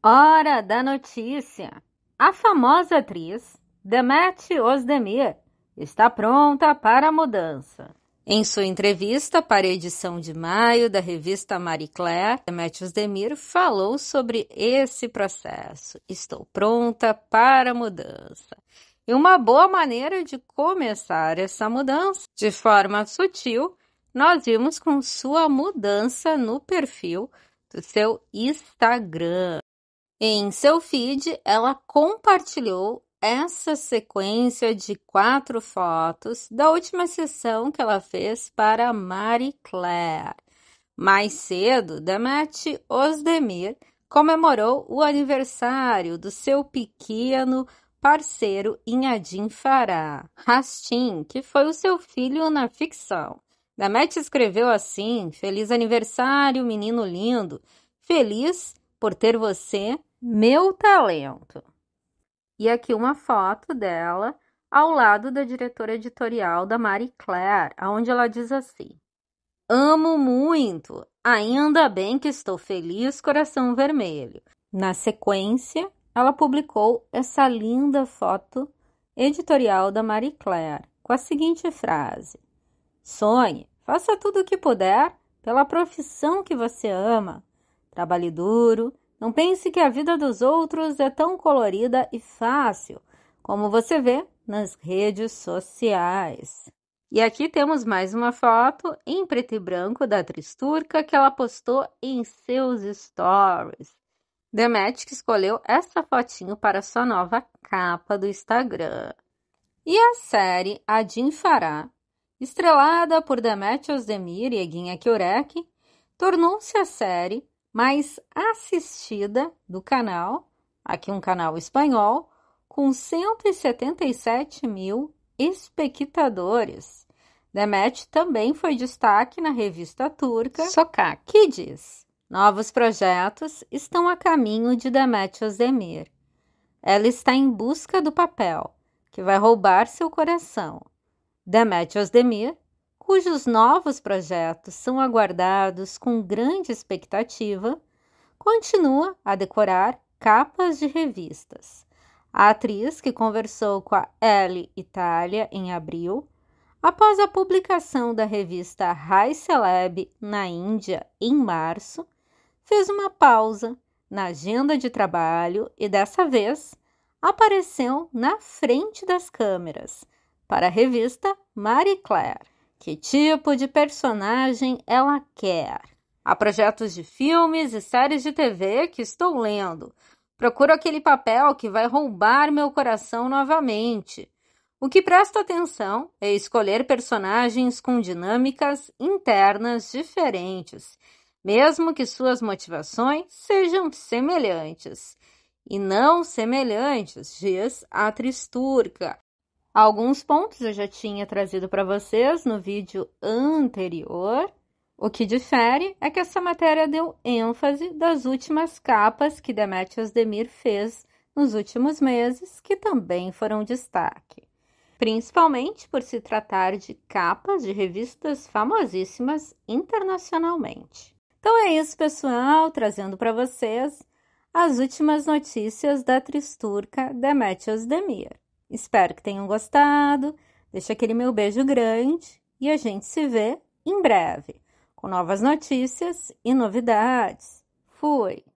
Hora da notícia! A famosa atriz Demet Özdemir está pronta para a mudança. Em sua entrevista para a edição de maio da revista Marie Claire, Demet Özdemir falou sobre esse processo. Estou pronta para a mudança. E uma boa maneira de começar essa mudança, de forma sutil, nós vimos com sua mudança no perfil do seu Instagram. Em seu feed, ela compartilhou essa sequência de quatro fotos da última sessão que ela fez para Marie Claire. Mais cedo, Demet Osdemir comemorou o aniversário do seu pequeno parceiro Inhadim Farah, Rastin, que foi o seu filho na ficção. Demet escreveu assim: Feliz aniversário, menino lindo. Feliz por ter você meu talento. E aqui uma foto dela ao lado da diretora editorial da Marie Claire, onde ela diz assim: Amo muito, ainda bem que estou feliz, coração vermelho. Na sequência, ela publicou essa linda foto editorial da Marie Claire com a seguinte frase: Sonhe, faça tudo o que puder pela profissão que você ama. Trabalhe duro, não pense que a vida dos outros é tão colorida e fácil como você vê nas redes sociais. E aqui temos mais uma foto em preto e branco da atriz turca que ela postou em seus stories. Demet escolheu essa fotinho para sua nova capa do Instagram. E a série Adin Farah, estrelada por Demet Özdemir e Eguinha Kiurek, tornou-se a série mais assistida do canal, aqui um canal espanhol, com 177 mil espectadores. Demet também foi destaque na revista turca Sokak, que diz: Novos projetos estão a caminho de Demet Özdemir. Ela está em busca do papel que vai roubar seu coração. Demet Özdemir cujos novos projetos são aguardados com grande expectativa, continua a decorar capas de revistas. A atriz, que conversou com a Elle Itália em abril, após a publicação da revista High Celeb na Índia em março, fez uma pausa na agenda de trabalho e dessa vez apareceu na frente das câmeras para a revista Marie Claire. Que tipo de personagem ela quer? Há projetos de filmes e séries de TV que estou lendo. Procuro aquele papel que vai roubar meu coração novamente. O que presta atenção é escolher personagens com dinâmicas internas diferentes, mesmo que suas motivações sejam semelhantes. E não semelhantes, diz a atriz turca, Alguns pontos eu já tinha trazido para vocês no vídeo anterior. O que difere é que essa matéria deu ênfase das últimas capas que Demet Özdemir fez nos últimos meses, que também foram destaque, principalmente por se tratar de capas de revistas famosíssimas internacionalmente. Então é isso, pessoal, trazendo para vocês as últimas notícias da atriz turca Demet Özdemir. Espero que tenham gostado. Deixa aquele meu beijo grande e a gente se vê em breve com novas notícias e novidades. Fui!